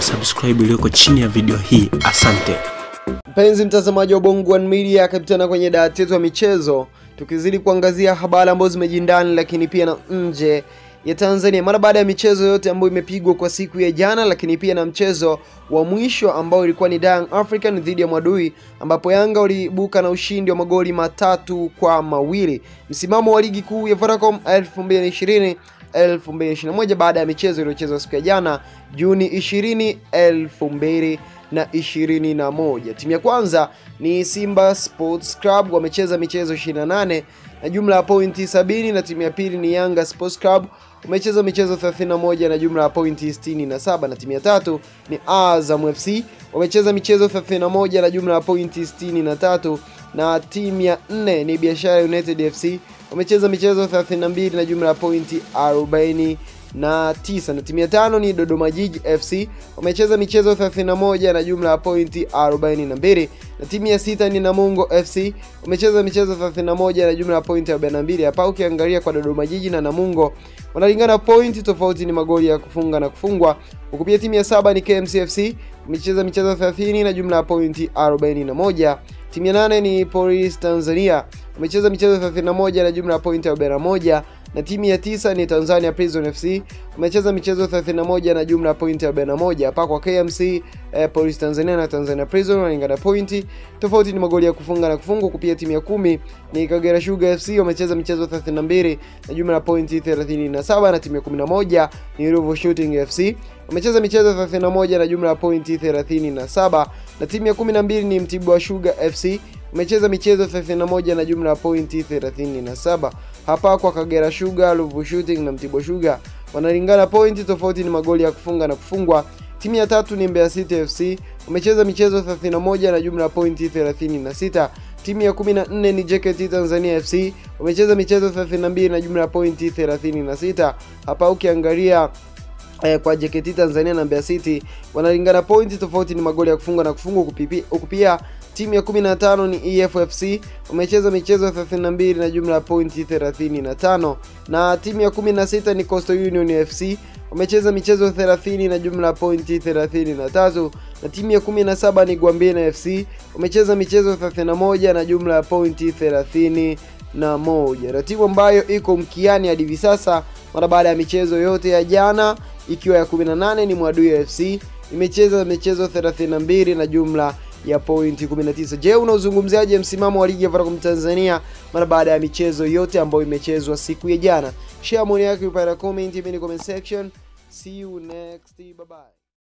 subscribe iliyoko chini ya video hii. Asante. Mpenzi mtazamaji wa Bongo One Media, karibu tena kwenye dawati yetu ya michezo, tukizidi kuangazia habari ambazo zimejindani lakini pia na nje ya Tanzania mara baada ya michezo yote ambayo imepigwa kwa siku ya jana, lakini pia na mchezo wa mwisho ambao ilikuwa ni Young African dhidi ya Mwadui, ambapo Yanga waliibuka na ushindi wa magoli matatu kwa mawili. Msimamo wa ligi kuu ya Vodacom 2020 2021 baada ya michezo iliyochezwa siku ya jana Juni 20 2021. na 21. Timu ya kwanza ni Simba Sports Club wamecheza michezo 28 na jumla ya pointi 70, na timu ya pili ni Yanga Sports Club wamecheza michezo 31 na jumla ya pointi 67, na timu ya tatu ni Azam FC wamecheza michezo 31 na jumla ya pointi 63, na timu ya nne ni Biashara United FC wamecheza michezo 32 na jumla ya pointi 40 na tisa na timu ya tano ni Dodoma Jiji FC wamecheza michezo 31 na jumla ya pointi 42 na timu ya sita ni Namungo FC wamecheza michezo 31 na jumla ya pointi 42. Hapa ukiangalia kwa Dodoma Jiji na Namungo wanalingana pointi, tofauti ni magoli ya kufunga na kufungwa, huku pia timu ya saba ni KMC FC wamecheza michezo 30 na jumla ya pointi 41. Timu ya nane ni Police Tanzania. Wamecheza michezo 31 na jumla ya pointi 41 na timu ya tisa ni Tanzania Prison FC wamecheza michezo 31 na jumla ya pointi 41. Hapa kwa KMC eh, Police Tanzania na Tanzania Prison wanalingana pointi, tofauti ni magoli ya kufunga na kufungwa. Kupia timu ya kumi ni Kagera Sugar FC wamecheza michezo 32 na jumla ya pointi 37, na timu ya 11 ni Ruvu Shooting FC wamecheza michezo 31 na jumla ya pointi 37, na timu ya 12 ni Mtibwa Sugar FC umecheza michezo 31 na jumla ya pointi 37. Hapa kwa Kagera Sugar, Ruvu Shooting na Mtibwa Sugar wanalingana pointi, tofauti ni magoli ya kufunga na kufungwa. Timu ya tatu ni Mbeya City FC umecheza michezo 31 na jumla ya pointi 36. Timu ya 14 ni JKT Tanzania FC wamecheza michezo 32 na jumla ya pointi 36. Hapa ukiangalia eh, kwa JKT Tanzania na Mbeya City wanalingana pointi, tofauti ni magoli ya kufunga na kufungwa. Huku pia timu ya 15 ni EFFC wamecheza michezo 32 na jumla ya pointi 35, na timu ya 16 ni Coastal Union FC wamecheza michezo 30 na jumla ya pointi 33, na timu ya 17 ni Gwambina FC wamecheza michezo 31 na jumla ya pointi 30 na moja, na timu ambayo iko mkiani hadi hivi sasa mara baada ya michezo yote ya jana ikiwa ya 18 ni Mwadui FC imecheza michezo 32 na jumla ya pointi 19. Je, unaozungumziaje msimamo wa ligi ya Vodacom Tanzania mara baada ya michezo yote ambayo imechezwa siku ya jana? Share maoni yako upande comment comment section. See you next. Bye bye.